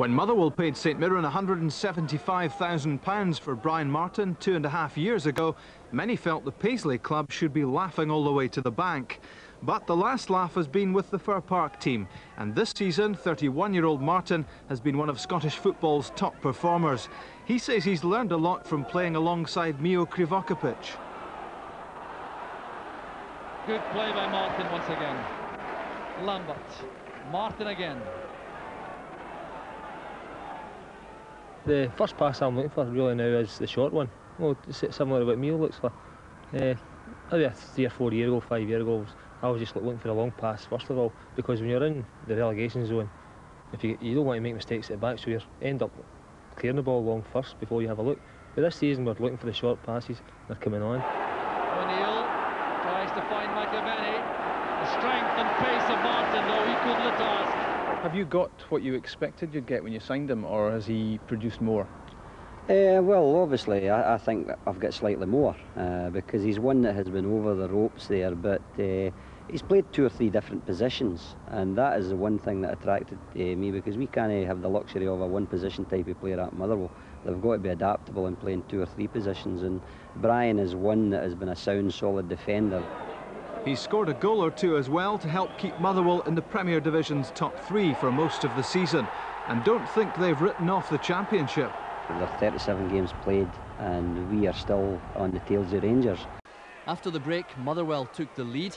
When Motherwell paid St Mirren £175,000 for Brian Martin two and a half years ago, many felt the Paisley club should be laughing all the way to the bank. But the last laugh has been with the Fir Park team, and this season, 31-year-old Martin has been one of Scottish football's top performers. He says he's learned a lot from playing alongside Mio Krivokapic. Good play by Martin once again. Lambert, Martin again. The first pass I'm looking for really now is the short one. Well, similar to what Mio looks for. Uh, maybe three or four years ago, five years ago, I was just looking for a long pass first of all, because when you're in the relegation zone, if you, you don't want to make mistakes at the back, so you end up clearing the ball long first before you have a look. But this season we're looking for the short passes, they're coming on. O'Neill tries to find McAvenny. The strength and pace of Martin, though, equalled the task. Have you got what you expected you'd get when you signed him, or has he produced more? Uh, well, obviously, I, I, think I've got slightly more uh, because he's one that has been over the ropes there, but uh, he's played two or three different positions, and that is the one thing that attracted uh, me because we can't have the luxury of a one position type of player at Motherwell. They've got to be adaptable in playing two or three positions, and Brian is one that has been a sound, solid defender. He scored a goal or two as well to help keep Motherwell in the Premier Division's top three for most of the season. And don't think they've written off the championship. There are 37 games played and we are still on the tails of Rangers. After the break, Motherwell took the lead.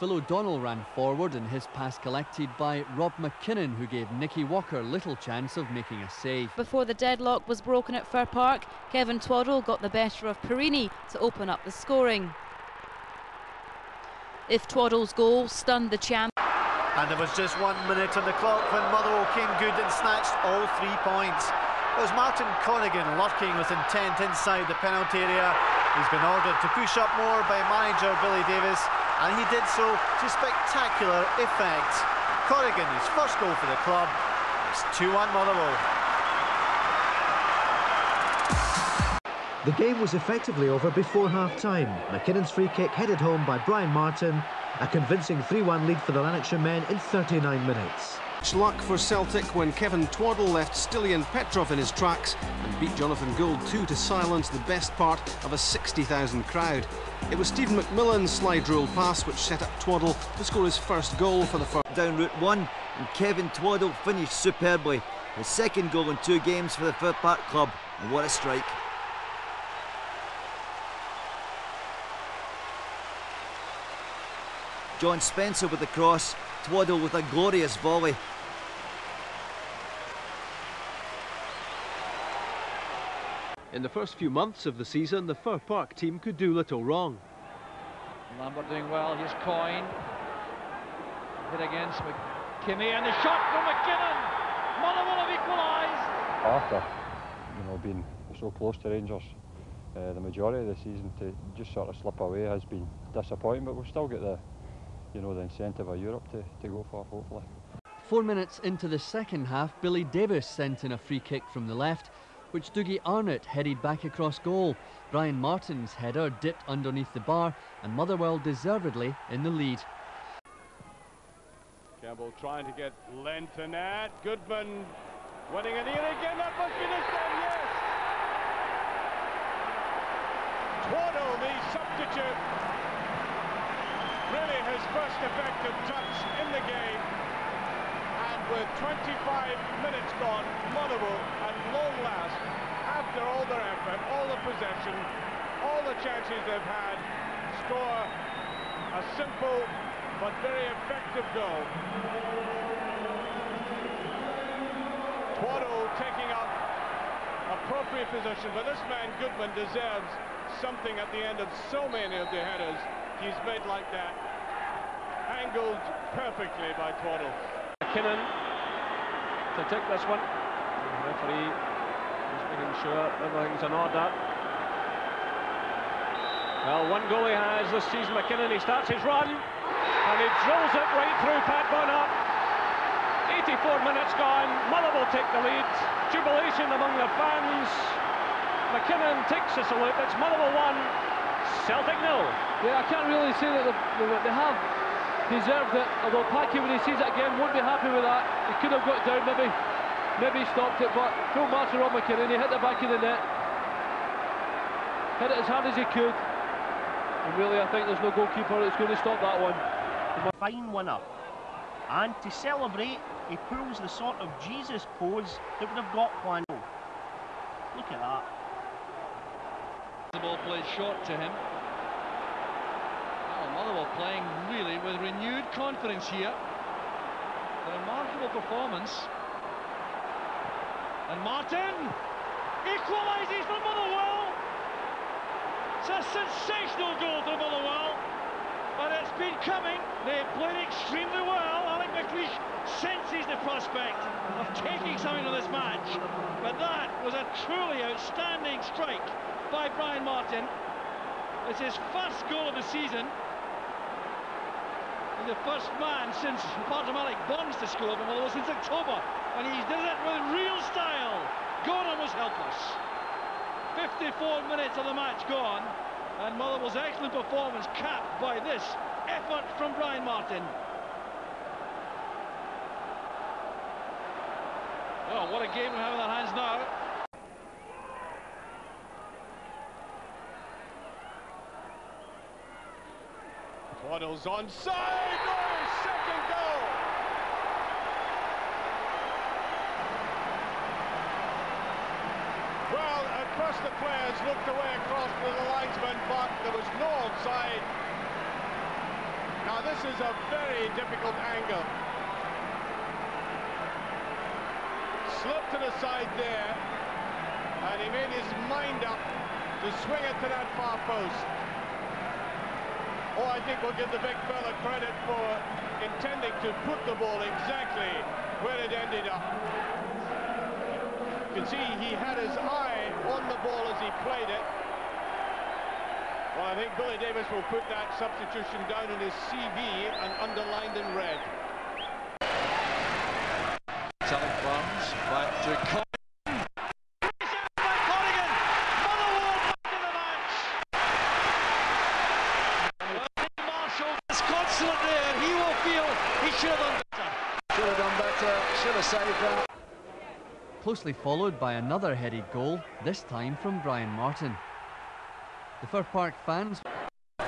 Phil O'Donnell ran forward and his pass collected by Rob McKinnon who gave Nicky Walker little chance of making a save. Before the deadlock was broken at Fir Park, Kevin Twaddle got the better of Perini to open up the scoring if Twaddle's goal stunned the champ. And there was just one minute on the clock when Motherwell came good and snatched all three points. It was Martyn Corrigan lurking with intent inside the penalty area. He's been ordered to push up more by manager Billy Davies, and he did so to spectacular effect. Corrigan, his first goal for the club, it's 2-1 Motherwell. The game was effectively over before half-time. McKinnon's free kick headed home by Brian Martin. A convincing 3-1 lead for the Lanarkshire men in 39 minutes. Much Luck for Celtic when Kevin Twaddle left Stiliyan Petrov in his tracks and beat Jonathan Gould 2 to silence the best part of a 60,000 crowd. It was Stephen McMillan's slide rule pass which set up Twaddle to score his first goal for the first. Down route one, and Kevin Twaddle finished superbly. His second goal in two games for the Fir Park club, and what a strike. John Spencer with the cross, Twaddle with a glorious volley. In the first few months of the season, the Fir Park team could do little wrong. Lambert doing well, here's Coyne. Hit against McKinney and the shot from McKinnon! Motherwell have equalised! After, you know, being so close to Rangers, uh, the majority of the season to just sort of slip away has been disappointing, but we've still got the you know, the incentive of Europe to, to go for, hopefully. Four minutes into the second half, Billy Davies sent in a free kick from the left, which Dougie Arnott headed back across goal. Brian Martin's header dipped underneath the bar, and Motherwell deservedly in the lead. Campbell trying to get Lenton at Goodman winning an ear again. That must be the same, yes. Twaddle, the substitute, really his first effective touch in the game. And with 25 minutes gone, Motherwell, at long last, after all their effort, all the possession, all the chances they've had, score a simple but very effective goal. Twaddle taking up appropriate position, but this man Goodman deserves something at the end of so many of the headers he's made like that. Angled perfectly by Twaddle. McKinnon to take this one. The referee is making sure everything's in order. Well, one goal he has this season, McKinnon. He starts his run and he drills it right through Pat Bonner. 84 minutes gone. Muller will take the lead. Jubilation among the fans. McKinnon takes the salute. It's Motherwell 1, Celtic nil. Yeah, I can't really say that they, they have deserved it, although Packie, when he sees it again, won't be happy with that. He could have got down maybe. Maybe he stopped it, but full march Rob McKinnon. He hit the back of the net. Hit it as hard as he could. And really, I think there's no goalkeeper that's going to stop that one. Fine winner. And to celebrate, he pulls the sort of Jesus pose that would have got one. Look at that. The ball plays short to him. Oh, Motherwell playing really with renewed confidence here. A remarkable performance. And Martin equalises for Motherwell. It's a sensational goal for Motherwell. And it's been coming. They've played extremely well. Alec McLeish senses the prospect of taking something from this match. But that was a truly outstanding strike by Brian Martin. It's his first goal of the season. The first man since, apart from Alec Bonds to score for Motherwell, since October. And he did it with real style. Gordon was helpless. 54 minutes of the match gone. And Motherwell's excellent performance capped by this effort from Brian Martin. Oh, what a game we have in our hands now. Waddle's onside. Oh, second goal. Well, at first the players looked away across to the linesman, but there was no offside. Now this is a very difficult angle. Slipped to the side there, and he made his mind up to swing it to that far post. Oh, I think we'll give the big fella credit for intending to put the ball exactly where it ended up. You can see he had his eye on the ball as he played it. Well, I think Billy Davies will put that substitution down in his CV and underlined in red. Alec Barnes back to Colin. Marshall is disconsolate there. He will feel he should have done better. Should have done better, should have saved that. Closely followed by another headed goal, this time from Brian Martin. The Fir Park fans Uh,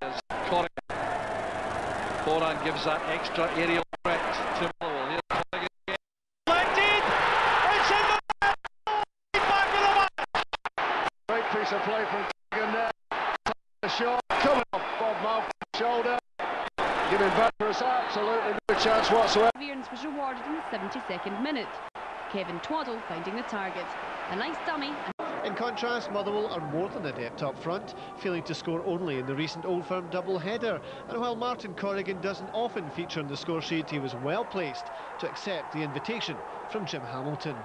here's Colin. Boran gives that extra aerial threat to Motherwell. Here's Colin again. Deflected! It's in the net! Back in the match! Great piece of play from Keegan there. The shot coming off Bob Malcolm's shoulder. Giving back for us absolutely no chance whatsoever. Perseverance was rewarded in the 72nd minute. Kevin Twaddle finding the target. A nice dummy. In contrast, Motherwell are more than adept up front, failing to score only in the recent Old Firm double-header. And while Martyn Corrigan doesn't often feature on the score sheet, he was well placed to accept the invitation from Jim Hamilton.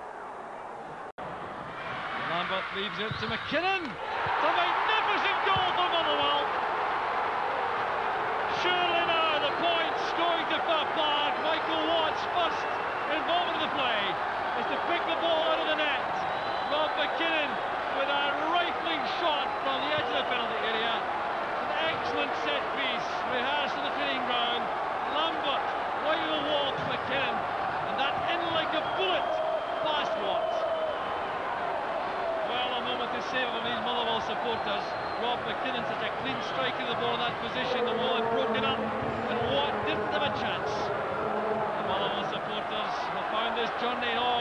Lambert leaves it to McKinnon. McKinnon, such a clean strike of the ball in that position. The wall had broken up, and what didn't have a chance. The Motherwell supporters have found this journey on.